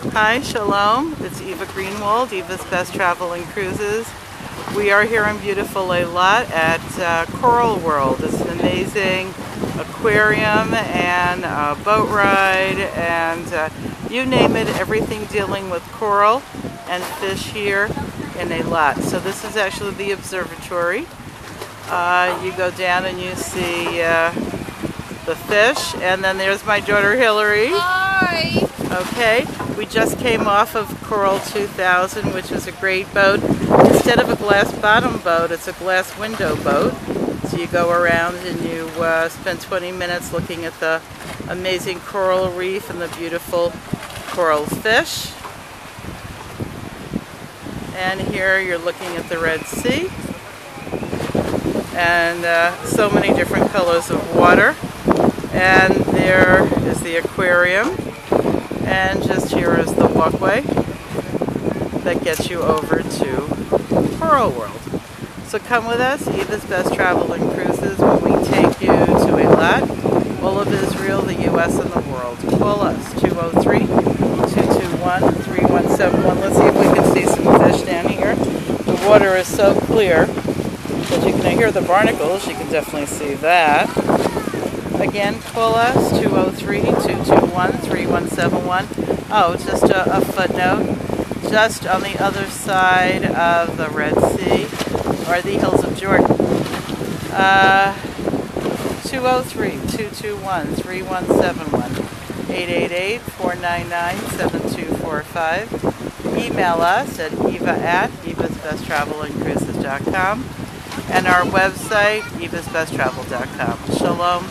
Hi, Shalom. It's Eva Greenwald, Eva's Best Travel and Cruises. We are here in beautiful Eilat at uh, Coral World. It's an amazing aquarium and a boat ride and uh, you name it, everything dealing with coral and fish here in Eilat. So this is actually the observatory. Uh, you go down and you see uh, the fish and then there's my daughter Hillary. Hi! Okay, we just came off of Coral 2000, which is a great boat. Instead of a glass bottom boat, it's a glass window boat. So you go around and you uh, spend 20 minutes looking at the amazing coral reef and the beautiful coral fish. And here you're looking at the Red Sea. And uh, so many different colors of water. And there is the aquarium. And just here is the walkway that gets you over to Coral World. So come with us, Eva's Best Travel and Cruises, when we take you to a Eilat, all of Israel, the U.S., and the world. Call us, 203-221-3171. Let's see if we can see some fish down here. The water is so clear that you can hear the barnacles. You can definitely see that. Again, call us 203-221-3171. Oh, just a, a, footnote. Just on the other side of the Red Sea are the hills of Jordan. Uh, 203-221-3171. 888-499-7245. Email us at eva at evasbesttravelandcruises.com and our website, evasbesttravel.com. Shalom